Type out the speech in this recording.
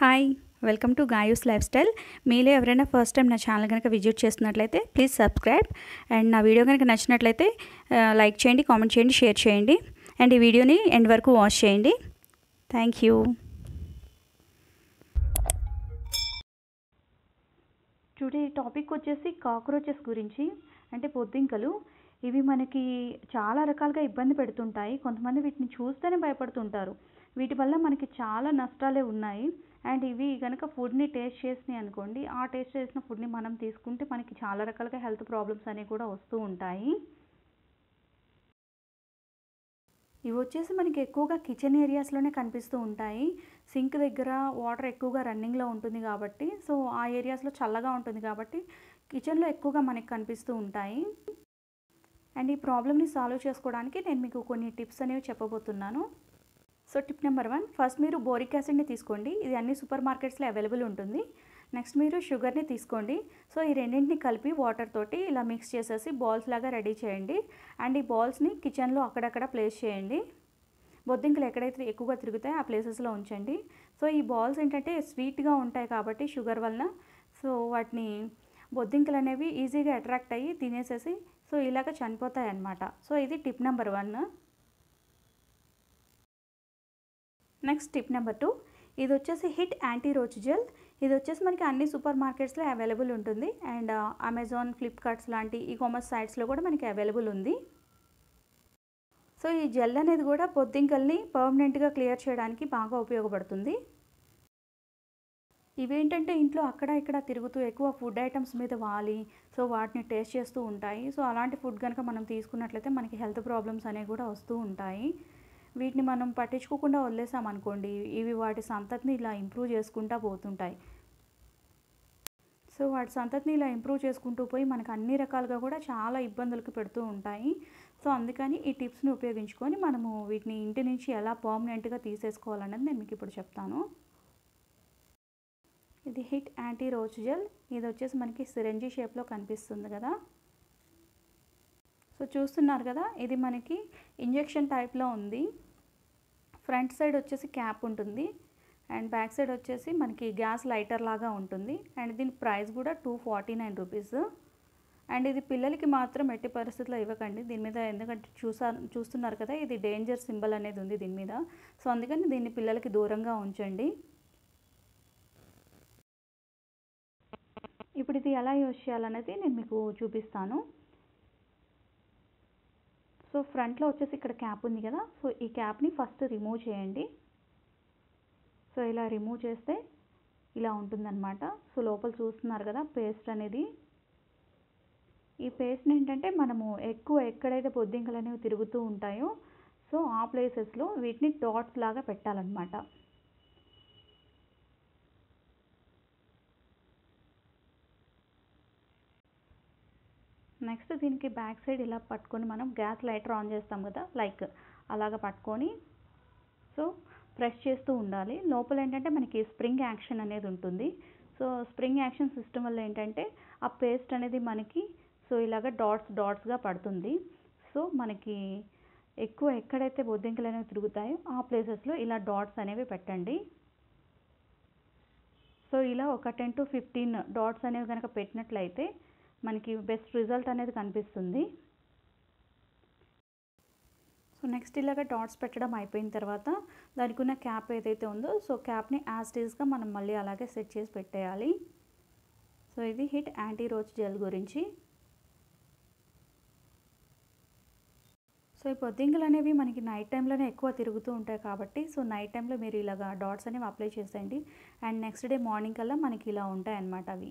Hi welcome to Gayu's lifestyle మీలో ఎవరైనా first time నా ఛానల్ కనుక విజిట్ చేస్తున్నట్లయితే ప్లీజ్ సబ్స్క్రైబ్ అండ్ నా వీడియో కనుక నచ్చినట్లయితే లైక్ చేయండి కామెంట్ చేయండి షేర్ చేయండి. అండ్ ఈ వీడియోని ఎండ్ వరకు వాచ్ చేయండి. థ్యాంక్ యూ టుడే టాపిక్ వచ్చేసి కాక్రోచెస్ గురించి అంటే పొద్దింకలు. ఇవి మనకి చాలా రకాలుగా ఇబ్బంది పెడుతుంటాయి. కొంతమంది వీటిని చూస్తేనే భయపడుతుంటారు. వీటి వల్ల మనకి చాలా నష్టాలే ఉన్నాయి. అండ్ ఇవి కనుక ఫుడ్ని టేస్ట్ చేసినాయి అనుకోండి ఆ టేస్ట్ చేసిన ఫుడ్ని మనం తీసుకుంటే మనకి చాలా రకాలుగా హెల్త్ ప్రాబ్లమ్స్ అనేవి కూడా వస్తూ ఉంటాయి. ఇవి వచ్చేసి మనకి ఎక్కువగా కిచెన్ ఏరియాస్లోనే కనిపిస్తూ ఉంటాయి. సింక్ దగ్గర వాటర్ ఎక్కువగా రన్నింగ్లో ఉంటుంది కాబట్టి సో ఆ ఏరియాస్లో చల్లగా ఉంటుంది కాబట్టి కిచెన్లో ఎక్కువగా మనకి కనిపిస్తూ ఉంటాయి. అండ్ ఈ ప్రాబ్లమ్ని సాల్వ్ చేసుకోవడానికి నేను మీకు కొన్ని టిప్స్ అనేవి చెప్పబోతున్నాను. So tip number one first మీరు బోరిక్ యాసిడ్ని తీసుకోండి. ఇది అన్ని సూపర్ మార్కెట్స్లో అవైలబుల్ ఉంటుంది. నెక్స్ట్ మీరు షుగర్ని తీసుకోండి. సో ఈ రెండింటిని కలిపి వాటర్ తోటి ఇలా మిక్స్ చేసేసి బాల్స్ లాగా రెడీ చేయండి. అండ్ ఈ బాల్స్ని కిచెన్లో అక్కడక్కడ ప్లేస్ చేయండి. బొద్దింకలు ఎక్కడైతే ఎక్కువగా తిరుగుతాయో ఆ ప్లేసెస్లో ఉంచండి. సో ఈ బాల్స్ ఏంటంటే స్వీట్గా ఉంటాయి కాబట్టి షుగర్ వలన. సో వాటిని బొద్దింకలు అనేవి ఈజీగా అట్రాక్ట్ అయ్యి తినేసేసి సో ఇలాగ చనిపోతాయి అన్నమాట సో ఇది tip number one. Next tip number two. ఇది వచ్చేసి హిట్ యాంటీ రోచ్ జెల్. ఇది వచ్చేసి మనకి అన్ని సూపర్ మార్కెట్స్లో అవైలబుల్ ఉంటుంది. అండ్ అమెజాన్ ఫ్లిప్కార్ట్స్ లాంటి ఈ కామర్స్ సైట్స్లో కూడా మనకి అవైలబుల్ ఉంది. సో ఈ జెల్ అనేది కూడా బొద్దింకల్ని పర్మనెంట్గా క్లియర్ చేయడానికి బాగా ఉపయోగపడుతుంది. ఇవేంటంటే ఇంట్లో అక్కడ ఇక్కడ తిరుగుతూ ఎక్కువ ఫుడ్ ఐటమ్స్ మీద వాలి సో వాటిని టేస్ట్ చేస్తూ ఉంటాయి. సో అలాంటి ఫుడ్ కనుక మనం తీసుకున్నట్లయితే మనకి హెల్త్ ప్రాబ్లమ్స్ అనేవి కూడా వస్తూ ఉంటాయి. వీటిని మనం పట్టించుకోకుండా వదిలేసామనుకోండి ఇవి వాటి సంతతిని ఇలా ఇంప్రూవ్ చేసుకుంటూ పోతుంటాయి. సో వాటి సంతతిని ఇలా ఇంప్రూవ్ చేసుకుంటూ పోయి మనకు అన్ని రకాలుగా కూడా చాలా ఇబ్బందులకు పెడుతూ ఉంటాయి. సో అందుకని ఈ టిప్స్ని ఉపయోగించుకొని మనము వీటిని ఇంటి నుంచి ఎలా పర్మనెంట్గా తీసేసుకోవాలన్నది నేను మీకు ఇప్పుడు చెప్తాను. ఇది హిట్ యాంటీ రోచ్ జెల్ ఇది వచ్చేసి మనకి సిరంజీ షేప్లో కనిపిస్తుంది కదా. సో చూస్తున్నారు కదా ఇది మనకి ఇంజెక్షన్ టైప్లో ఉంది. ఫ్రంట్ సైడ్ వచ్చేసి క్యాప్ ఉంటుంది. అండ్ బ్యాక్ సైడ్ వచ్చేసి మనకి గ్యాస్ లైటర్ లాగా ఉంటుంది. అండ్ దీని ప్రైస్ కూడా two forty nine rupees. And ఇది పిల్లలకి మాత్రం ఎట్టి పరిస్థితుల్లో ఇవ్వకండి. దీని మీద ఎందుకంటే చూసా చూస్తున్నారు కదా ఇది డేంజర్ సింబల్ అనేది ఉంది దీని మీద. సో అందుకని దీన్ని పిల్లలకి దూరంగా ఉంచండి. ఇప్పుడు ఇది ఎలా యూజ్ చేయాలనేది నేను మీకు చూపిస్తాను. సో ఫ్రంట్లో వచ్చేసి ఇక్కడ క్యాప్ ఉంది కదా. సో ఈ క్యాప్ని ఫస్ట్ రిమూవ్ చేయండి. సో ఇలా రిమూవ్ చేస్తే ఇలా ఉంటుందన్నమాట. సో లోపల చూస్తున్నారు కదా పేస్ట్ అనేది. ఈ పేస్ట్ని ఏంటంటే మనము ఎక్కువ ఎక్కడైతే బొద్దింకలు అనేవి తిరుగుతూ ఉంటాయో సో ఆ ప్లేసెస్లో వీటిని డాట్స్ లాగా పెట్టాలన్నమాట. నెక్స్ట్ దీనికి బ్యాక్ సైడ్ ఇలా పట్టుకొని మనం గ్యాస్ లైటర్ ఆన్ చేస్తాం కదా లైక్ అలాగ పట్టుకొని. సో ప్రెస్ చేస్తూ ఉండాలి. లోపల ఏంటంటే మనకి స్ప్రింగ్ యాక్షన్ అనేది ఉంటుంది. సో స్ప్రింగ్ యాక్షన్ సిస్టమ్ వల్ల ఏంటంటే ఆ పేస్ట్ అనేది మనకి సో ఇలాగ డాట్స్ డాట్స్గా పడుతుంది. సో మనకి ఎక్కువ ఎక్కడైతే బొద్దింకలు అనేవి తిరుగుతాయో ఆ ప్లేసెస్లో ఇలా డాట్స్ అనేవి పెట్టండి. సో ఇలా ఒక టెన్ టు ఫిఫ్టీన్ డాట్స్ అనేవి కనుక పెట్టినట్లయితే మనకి బెస్ట్ రిజల్ట్ అనేది కనిపిస్తుంది. సో నెక్స్ట్ ఇలాగ డాట్స్ పెట్టడం అయిపోయిన తర్వాత దానికి ఉన్న క్యాప్ ఏదైతే ఉందో సో క్యాప్ని యాజ్ టీజ్గా మనం మళ్ళీ అలాగే సెట్ చేసి పెట్టేయాలి. సో ఇది హిట్ యాంటీ రోజ్ జెల్ గురించి. సో ఈ పొద్దింకలు అనేవి మనకి నైట్ టైంలోనే ఎక్కువ తిరుగుతూ ఉంటాయి కాబట్టి సో నైట్ టైంలో మీరు ఇలాగా డాట్స్ అనేవి అప్లై చేసేయండి. అండ్ నెక్స్ట్ డే మార్నింగ్ కల్లా మనకి ఇలా ఉంటాయి అన్నమాట అవి.